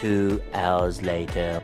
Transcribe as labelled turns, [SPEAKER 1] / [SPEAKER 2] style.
[SPEAKER 1] Two hours later.